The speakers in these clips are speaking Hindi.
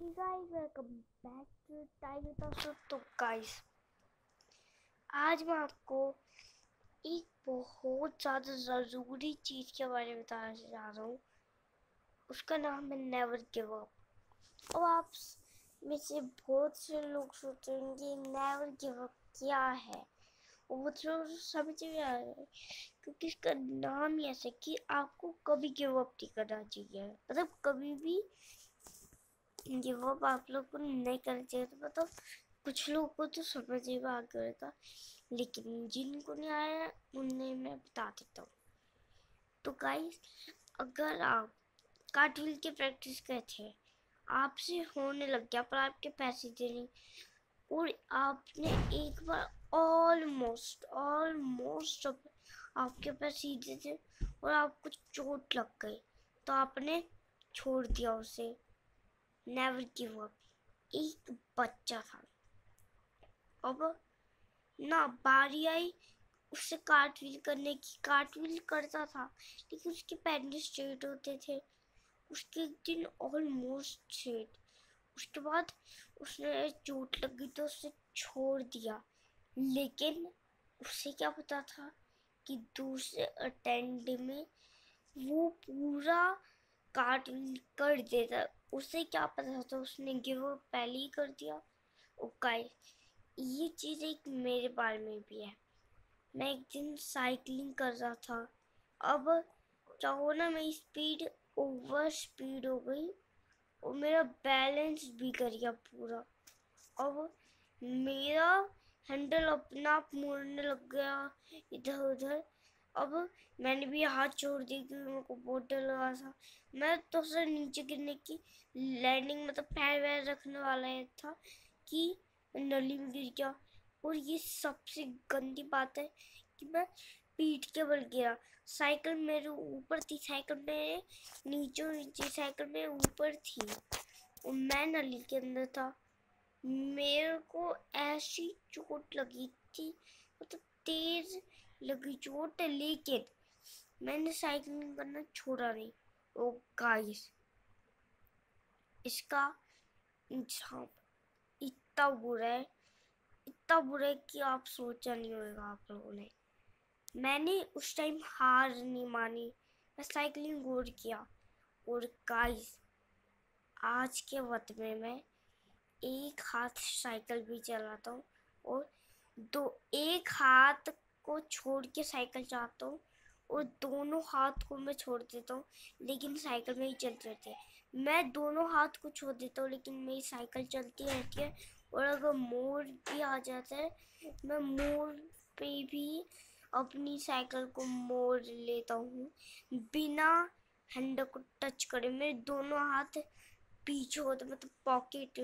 Hey guys, welcome back to Tiger Talk. तो guys, आज मैं आपको एक बहुत ज़्यादा ज़रूरी चीज़ के बारे में बताना चाह रहा हूँ। उसका नाम है नेवर गिव अप अब आप में से बहुत से लोग सोचते होंगे नेवर गिव अप क्या है? वो तो समझ में आ रहा है क्योंकि इसका नाम ही ऐसा कि आपको कभी गिव अप नहीं करना चाहिए। मतलब कभी भी गिव अप आप लोग को नहीं करना चाहिए तो कुछ लोगों को तो समझ में आ गया लेकिन जिनको नहीं आया, उन्हें मैं बता देता हूँ। तो गाइस अगर आप कार्टविल की प्रैक्टिस कर थे आपसे होने लग गया, पर आपके पैसे देने और आपने एक बार ऑलमोस्ट ऑलमोस्ट आपके पैसे सीधे थे और आपको चोट लग गई तो आपने छोड़ दिया उसे। नेवर गिव अप एक बच्चा था अब ना बारी आई उससे कार्टविल करने की। कार्टविल करता था, लेकिन उसके पैर स्ट्रेट होते थे। उसके एक दिन ऑलमोस्ट स्ट्रेट उसके बाद उसने चोट लगी तो उसे छोड़ दिया। लेकिन उसे क्या पता था कि दूसरे अटेंड में वो पूरा काट कर देता। उसे क्या पता था उसने गिव पहले ही कर दिया। गाइस ये चीज़ एक मेरे बारे में भी है। मैं एक दिन साइकिलिंग कर रहा था। अब क्या हो ना, मेरी स्पीड ओवर स्पीड हो गई और मेरा बैलेंस भी कर गया पूरा। अब मेरा हैंडल अपना आप मुड़ने लग गया। इधर उधर अब मैंने भी हाथ छोड़ दिया क्योंकि मेरे को बहुत डर लगा था मैं तो सर नीचे गिरने की लैंडिंग मतलब पैर वैर रखने वाला था कि नली में गिर गया। और ये सबसे गंदी बात है कि मैं पीठ के बल गिरा साइकिल मेरे ऊपर थी, साइकिल मेरे नीचे नीचे, साइकिल मेरे ऊपर थी। और मैं नली के अंदर था। मेरे को ऐसी चोट लगी थी मतलब तो तेज लगी चोट, लेकिन मैंने साइकिलिंग करना छोड़ा नहीं। ओ गाइस इसका इंसान इतना बुरा है, इतना बुरा है कि आप सोचा नहीं होगा आप लोगों ने। मैंने उस टाइम हार नहीं मानी, मैं साइकिलिंग और किया। और गाइस आज के वक्त में मैं एक हाथ साइकिल भी चलाता हूँ और दो, एक हाथ को छोड़ के साइकिल चलाता हूँ, और दोनों हाथ को मैं छोड़ देता हूँ, लेकिन साइकिल में ही चलती रहती है। मैं दोनों हाथ को छोड़ देता हूँ, लेकिन मेरी साइकिल चलती रहती है, और अगर मोर भी आ जाता है, मैं मोर पे भी अपनी साइकिल को मोड़ लेता हूँ। बिना हैंडल को टच करे मेरे दोनों हाथ पीछे होते मतलब पॉकेट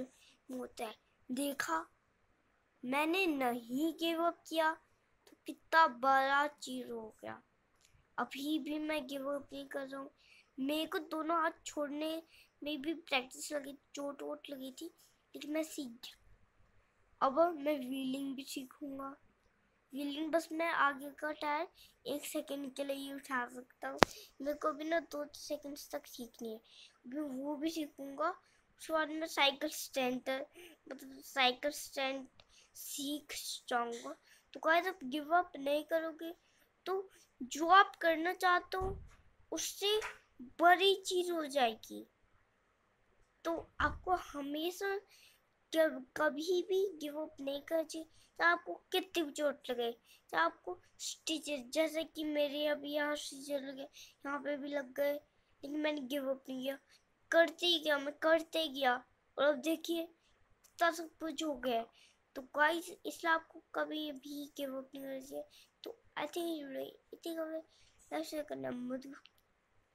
में होता है। देखा? मैंने नहीं गिव अप किया। कितना बड़ा चीज़ हो गया। अभी भी मैं गिव अप नहीं कर रहा हूँ। मेरे को दोनों हाथ छोड़ने में भी प्रैक्टिस लगी चोट वोट लगी थी, लेकिन मैं सीख गया। अब मैं व्हीलिंग भी सीखूँगा। व्हीलिंग बस मैं आगे का टायर एक सेकंड के लिए ही उठा सकता हूँ। मेरे को भी ना दो सेकंड तक सीखनी है। मैं वो भी सीखूँगा। उसके बाद मैं साइकिल स्टैंड मतलब साइकिल स्टैंड सीख जाऊँगा। तो गाइस आप गिव अप नहीं करोगे तो जो आप करना चाहते हो, उससे बड़ी चीज़ हो जाएगी। तो आपको हमेशा जब कभी भी गिव अप नहीं करना चाहिए, चाहे आपको कितनी भी चोट लगे, चाहे आपको स्टिचेस जैसे कि मेरे अभी यहाँ स्टिचर लगे, यहाँ पे भी लग गए, लेकिन मैंने गिव अप नहीं किया। करते ही गया, मैं करते गया, और अब देखिए, इतना सब कुछ हो गया तो गाइस इसलिए आपको कभी भी गिव अप नहीं करना चाहिए। तो आई थिंक इतनी लाइक शेयर करना मत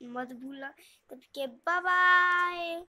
मत भूलना। तब के बाय